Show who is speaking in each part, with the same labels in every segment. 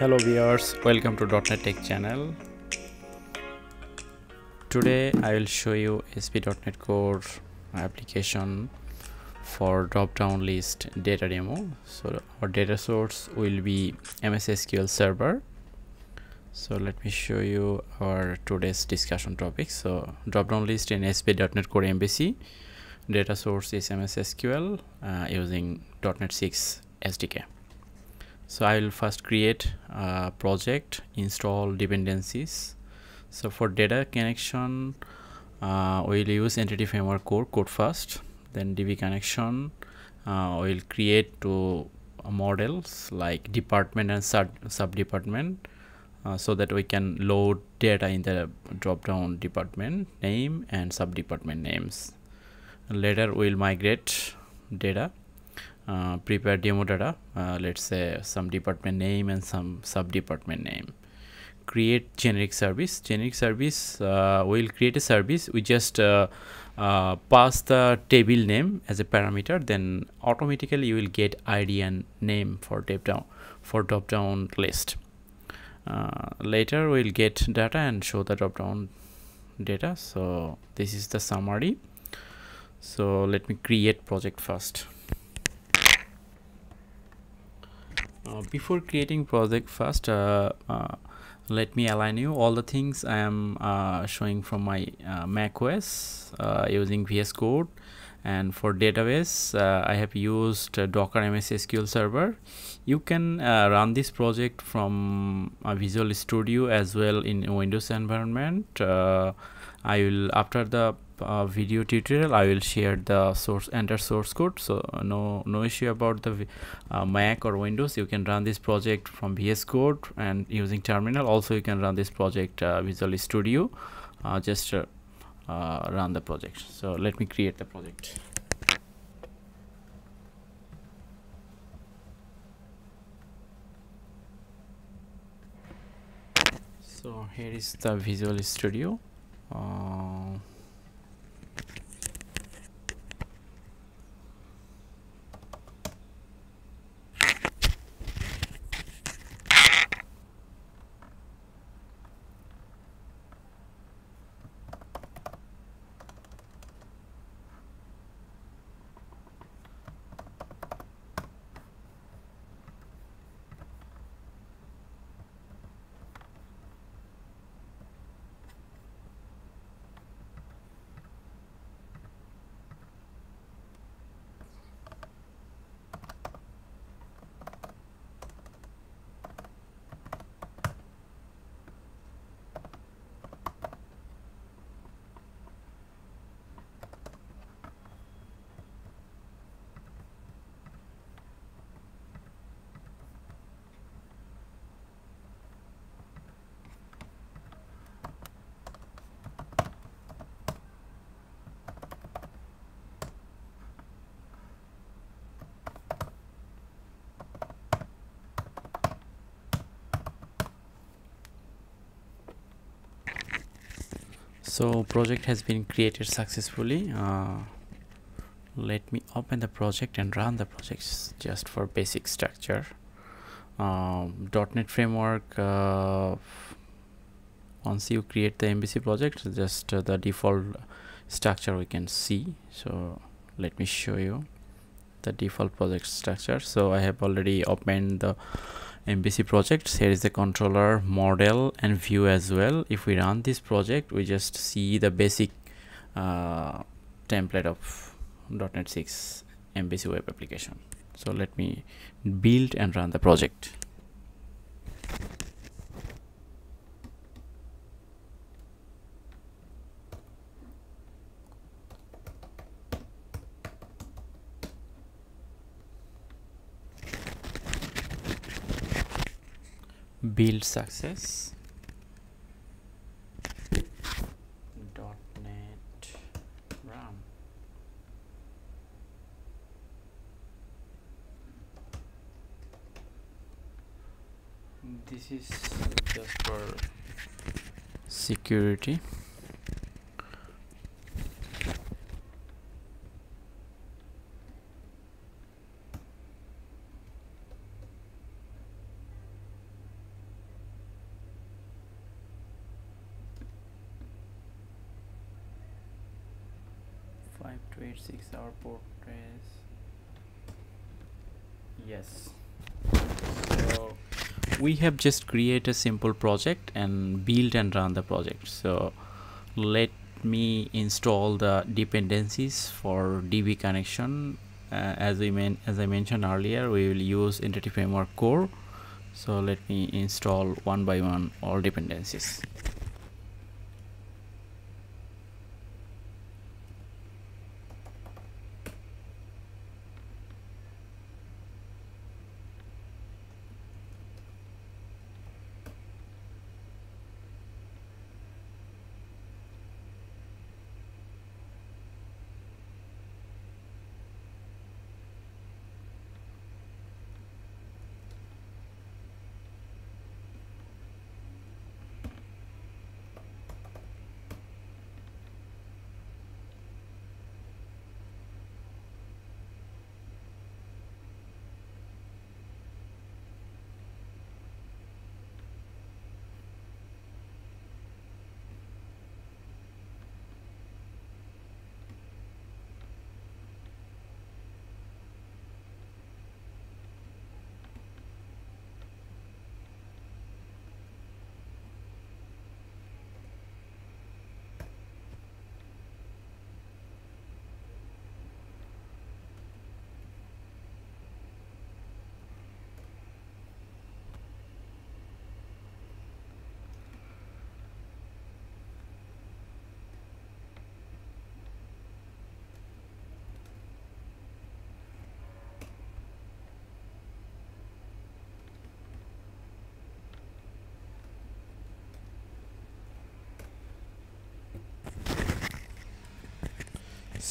Speaker 1: hello viewers. Welcome to .NET Tech channel. Today I will show you ASP.NET Core application for drop down list data demo. So our data source will be MS SQL server. So let me show you our today's discussion topic. So drop down list in ASP.NET Core MVC data source is MS SQL uh, using .NET 6 SDK so I will first create a project install dependencies. So for data connection uh, we'll use entity framework core code first. Then db connection uh, we'll create two models like department and sub, sub department uh, so that we can load data in the drop down department name and sub department names. Later we'll migrate data uh, prepare demo data. Uh, let's say some department name and some sub department name. Create generic service. Generic service uh, will create a service. We just uh, uh, pass the table name as a parameter. Then automatically you will get id and name for drop down for drop down list. Later we'll get data and show the drop down data. So this is the summary. So let me create project first Uh, before creating project first uh, uh, let me align you. All the things I am showing from my Mac OS using VS Code. And for database uh, I have used uh, Docker MS SQL Server. You can uh, run this project from Visual Studio as well in Windows environment. I will after the uh, video tutorial. I will share the source enter source code. So uh, no no issue about the uh, Mac or Windows. You can run this project from VS Code and using terminal. Also you can run this project uh, Visual Studio. Uh, just uh, run the project. So let me create the project. So here is the Visual Studio. Uh, so project has been created successfully. Uh, let me open the project and run the projects just for basic structure. Um, .NET framework uh, once you create the MVC project just uh, the default structure we can see. So let me show you the default project structure. So I have already opened the MVC projects here is the controller model and view as well. If we run this project we just see the basic uh, template of .NET 6 MVC web application. So let me build and run the project build success .NET run. This is just for security 5286 our port is yes. So we have just create a simple project and build and run the project. So let me install the dependencies for db connection. Uh, as we mean as i mentioned earlier we will use entity framework core. So let me install one by one all dependencies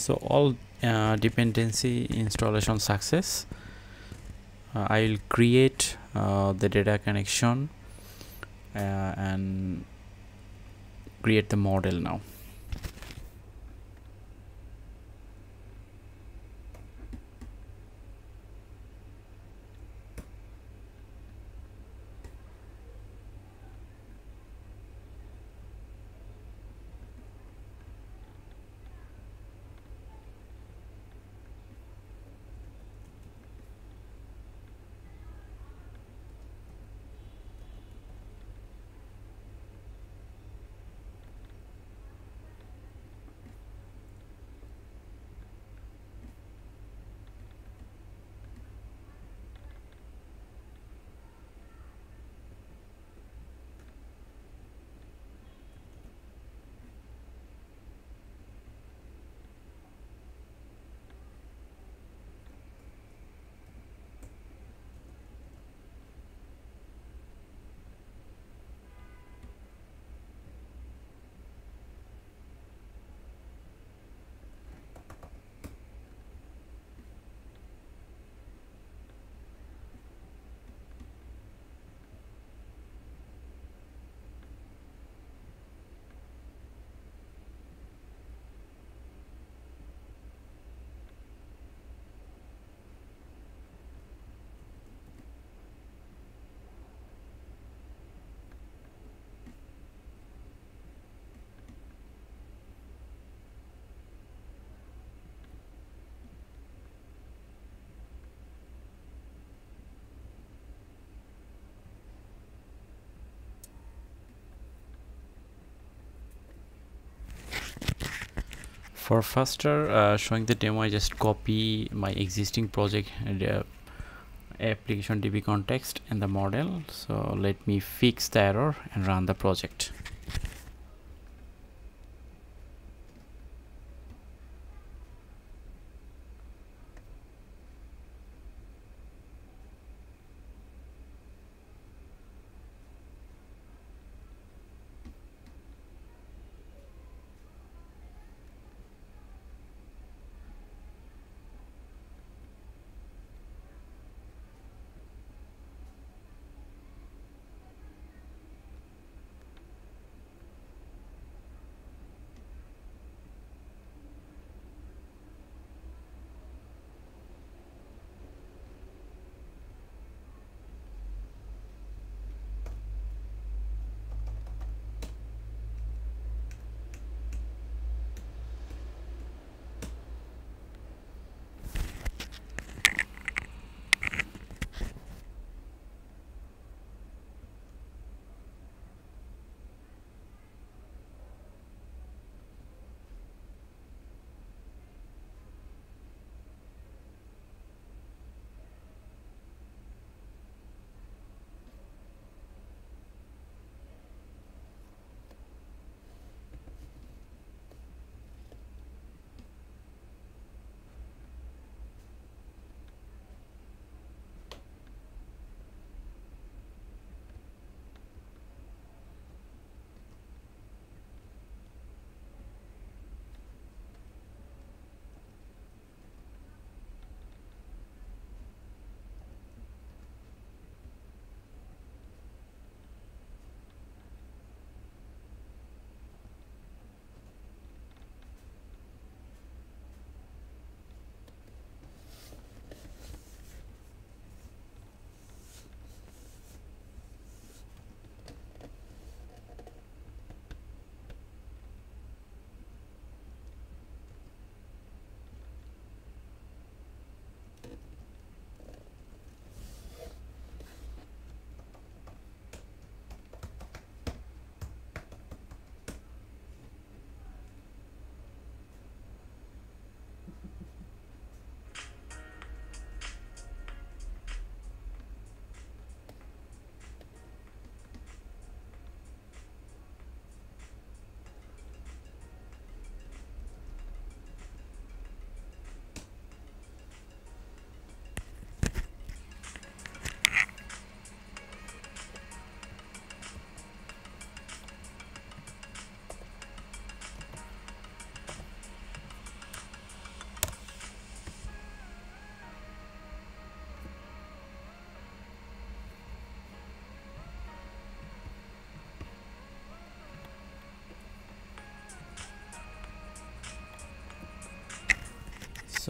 Speaker 1: so all uh, dependency installation success. Uh, I'll create uh, the data connection uh, and create the model now for faster uh, showing the demo I just copy my existing project uh, application db context and the model. So let me fix the error and run the project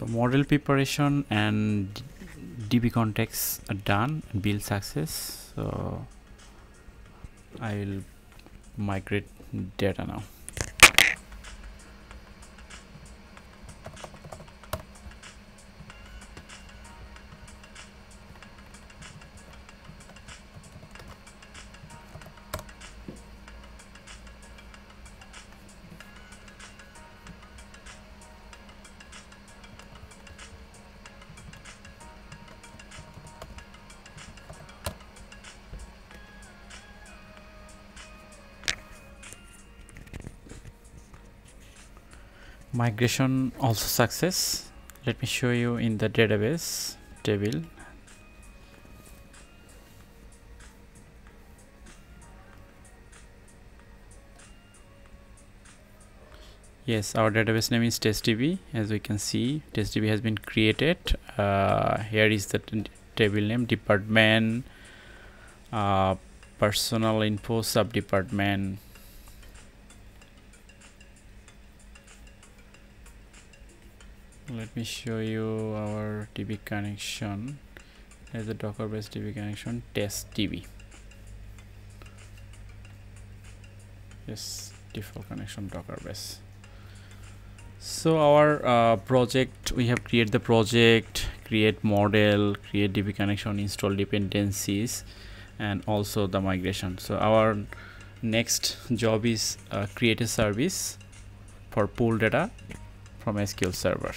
Speaker 1: so model preparation and db context are done build success. So i will migrate data now migration also success? Let me show you in the database table. Yes our database name is testdb. As we can see testdb has been created. Uh, here is the table name department uh, personal info sub department let me show you our DB connection. As a docker based DB connection test DB yes default connection docker base so our uh, project we have create the project create model create DB connection install dependencies and also the migration. So our next job is uh, create a service for pull data from SQL server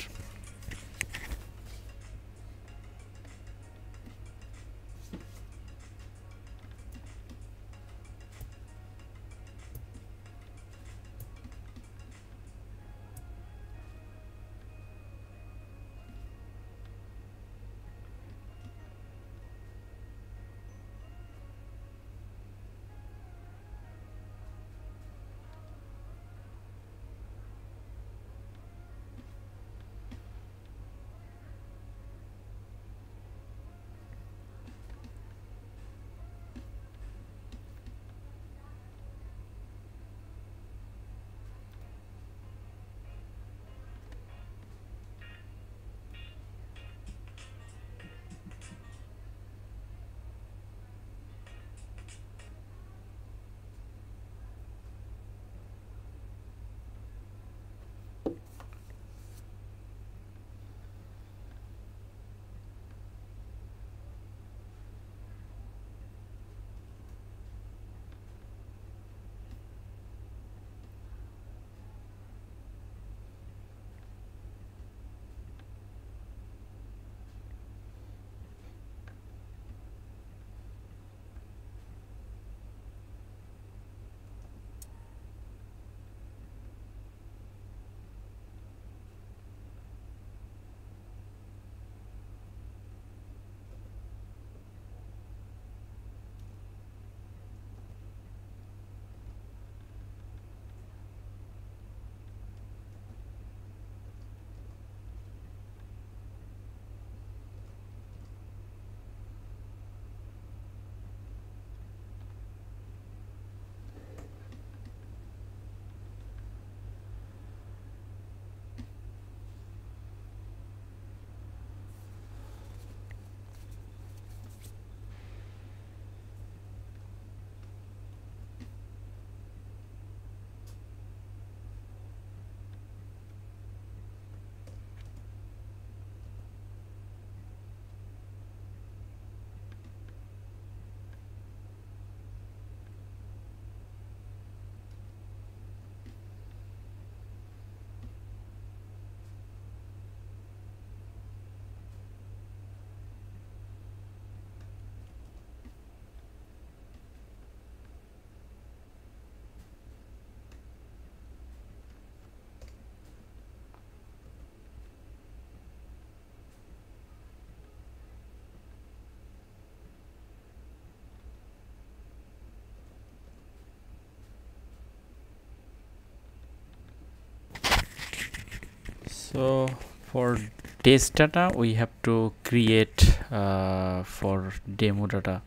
Speaker 1: so for test data we have to create uh, for demo data.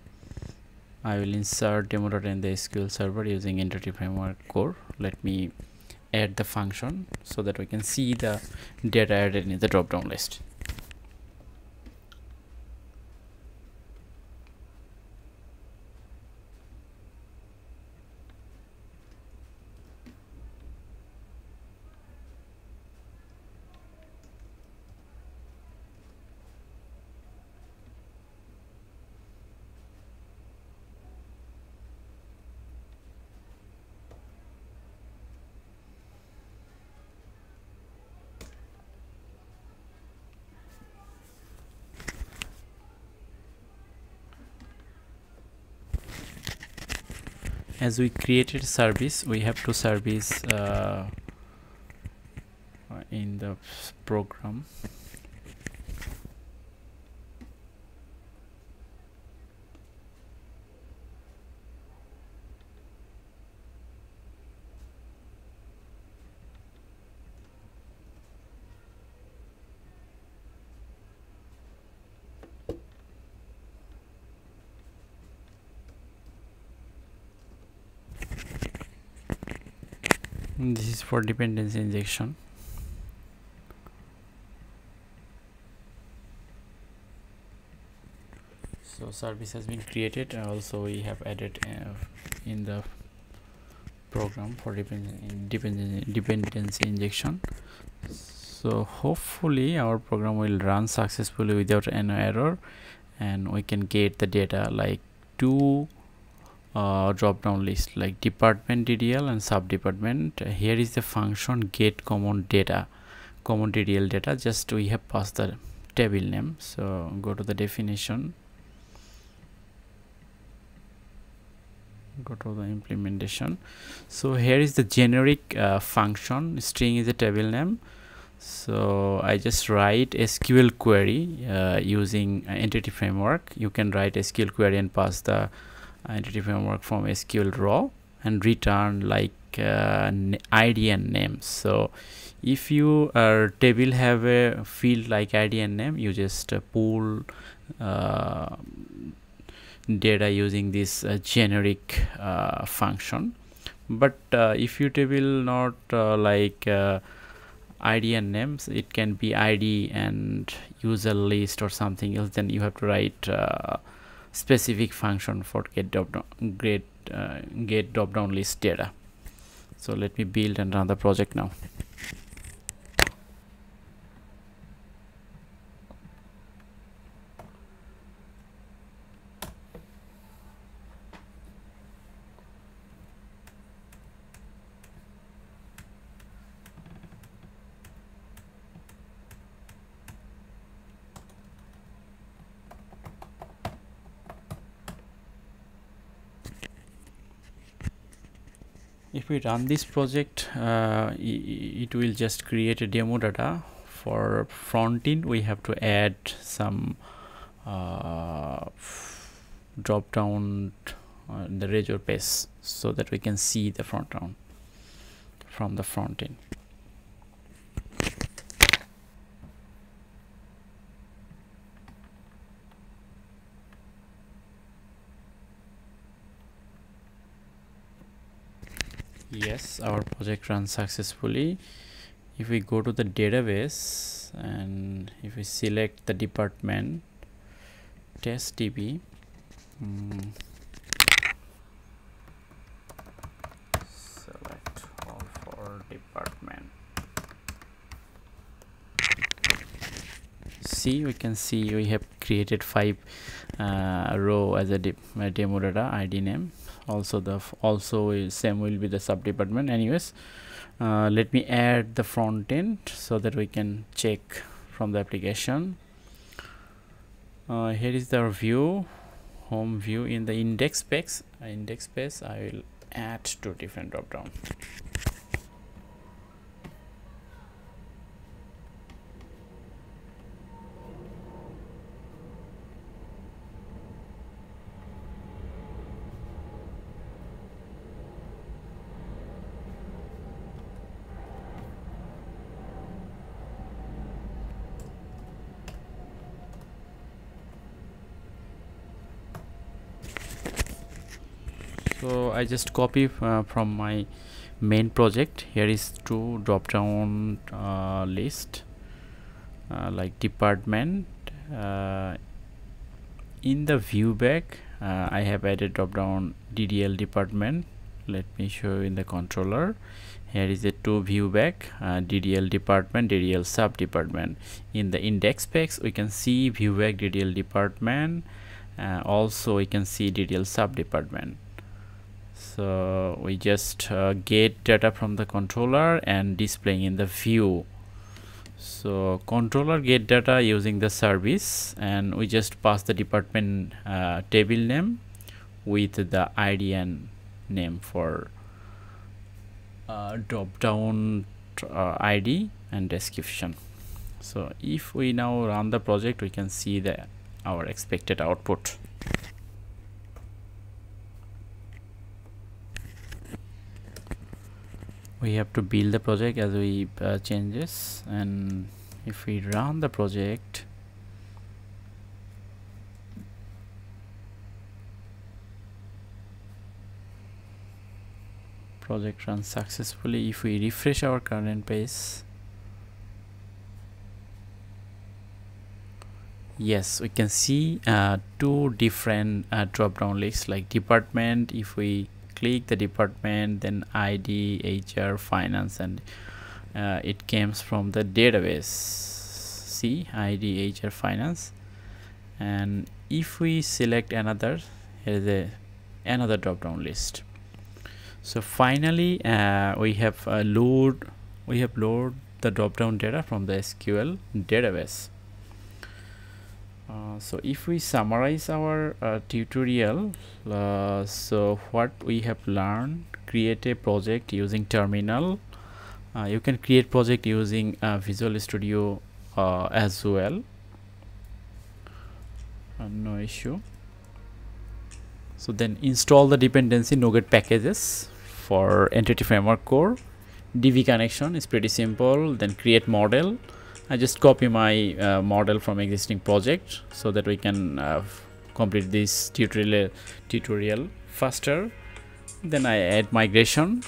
Speaker 1: I will insert demo data in the SQL server using entity framework core. Let me add the function so that we can see the data added in the drop down list as we created service we have to service uh, in the program this is for dependency injection. So service has been created. And also we have added uh, in the program for dependency, dependency injection. So hopefully our program will run successfully without any error and we can get the data like two uh, drop down list like department DDL and sub department here is the function get common data common DDL data. Just we have passed the table name. So go to the definition. Go to the implementation. So here is the generic uh, function. String is a table name. So i just write sql query uh, using entity framework. You can write a sql query and pass the entity framework from SQL raw and return like uh, ID and name. So if you uh, table have a field like ID and name, you just uh, pull uh, data using this uh, generic uh, function. But if you table not like ID and names, it can be ID and user list or something else. Then you have to write specific function for get drop down get uh, get drop down list data. So let me build and run the project now if we run this project uh, it will just create a demo data. For front end we have to add some uh, drop down uh, the Razor base so that we can see the front end from the front end yes our project runs successfully. If we go to the database and if we select the department test db um, select all for department. See we can see we have created five uh, row as a, de a demo data id name also the also is same will be the sub department anyways uh, let me add the front end so that we can check from the application. Uh, here is the view home view in the index specs. Uh, index space I will add two different drop down so I just copy uh, from my main project. Here is two drop down uh, list uh, like department uh, in the ViewBag uh, I have added drop down DDL department. Let me show you in the controller. Here is a two ViewBag uh, DDL department DDL sub department in the index specs we can see ViewBag DDL department uh, also we can see DDL sub department so we just uh, get data from the controller and displaying in the view. So controller get data using the service and we just pass the department uh, table name with the id and name for uh, drop down uh, id and description. So if we now run the project we can see the our expected output we have to build the project as we uh, changes. And if we run the project project runs successfully if we refresh our current page yes we can see uh, two different uh, drop down lists like department if we click the department then id hr finance and uh, it comes from the database. See id hr finance. And if we select another here is a another drop down list. So finally uh, we have uh, load we have load the drop down data from the sql database uh, so if we summarize our uh, tutorial uh, so what we have learned create a project using terminal. Uh, you can create project using uh, visual studio as well. No issue. So then install the dependency NuGet packages for entity framework core. DB connection is pretty simple. Then create model I just copy my uh, model from existing project so that we can uh, complete this tutorial tutorial faster. Then I add migration.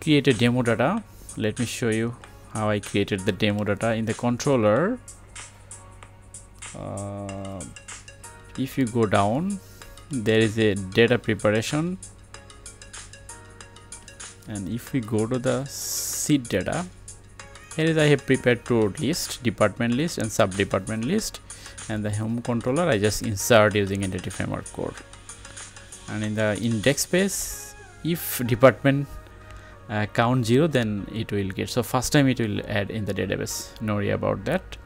Speaker 1: Create a demo data. Let me show you how I created the demo data in the controller. Uh, if you go down there is a data preparation. And if we go to the seed data here is I have prepared two list department list and sub department list. And the home controller I just insert using entity framework core and in the index space if department uh, count 0 then it will get so first time it will add in the database. No worry about that.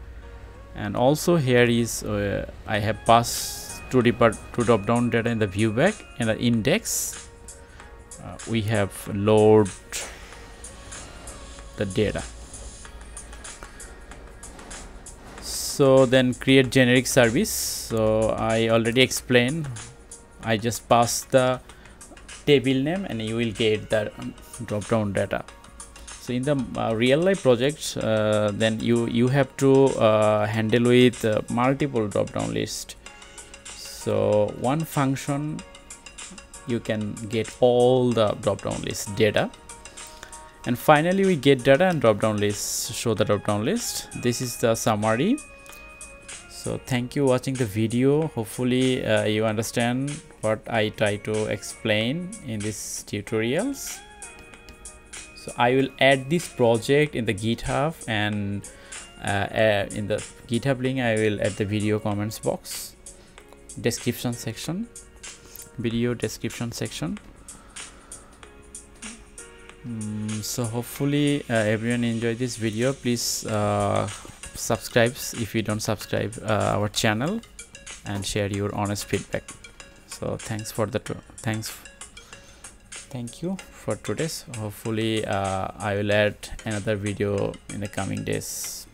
Speaker 1: And also here is uh, I have passed to depart to drop down data in the ViewBag and the index. Uh, we have load the data so then create generic service. So I already explained. I just pass the table name and you will get the drop down data. So in the uh, real life projects uh, then you you have to uh, handle with uh, multiple drop down list. So one function you can get all the drop down list data. And finally we get data and drop down list show the drop down list. This is the summary so thank you watching the video. Hopefully uh, you understand what I try to explain in these tutorials. So I will add this project in the github and uh, uh, in the github link I will add the video comments box description section video description section. Mm, so hopefully uh, everyone enjoyed this video. Please uh, subscribes if you don't subscribe uh, our channel and share your honest feedback. So thanks for the thanks thank you for today's. Hopefully uh, i will add another video in the coming days